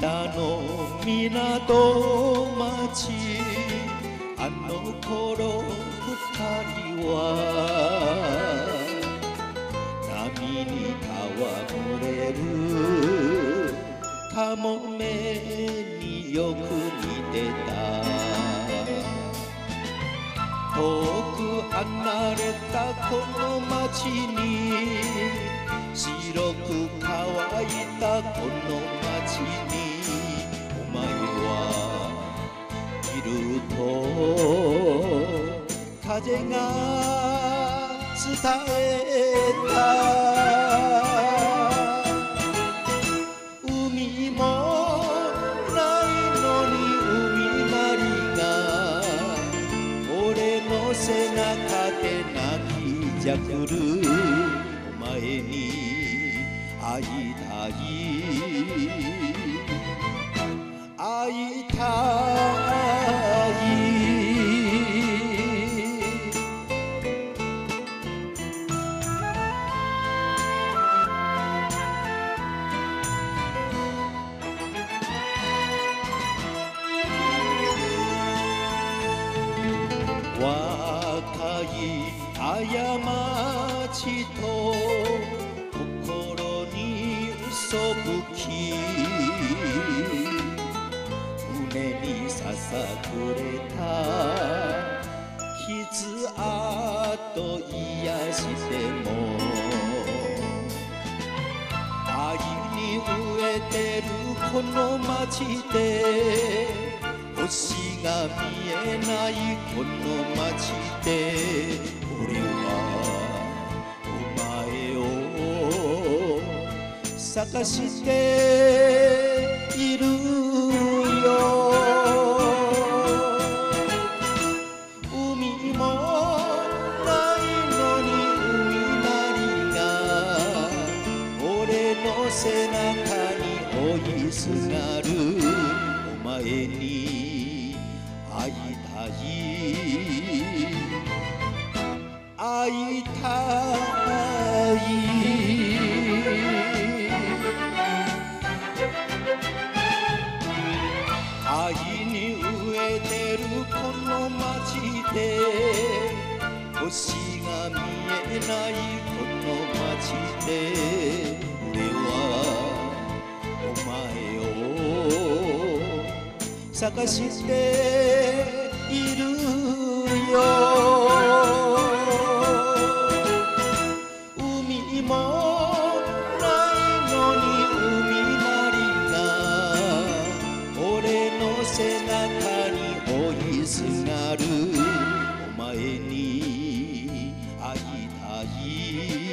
港町あの頃二人は波に戯れるカモメによく似てた遠く離れたこの町に白く乾いたこの街に風が伝えた。海もないのに海なりが俺の背中で泣きじゃくる。お前に会いたい。若い過ちと心に嘘吹き胸にささくれた傷跡癒しても愛に飢えてるこの街で星が見えないこの街で俺はお前を探しているよ。海もないのに海なりが俺の背中に追いすがる。愛に飢えてるこの街で星が見えないこの街で俺はお前を探しているよ。すがる。お前に会いたい会い。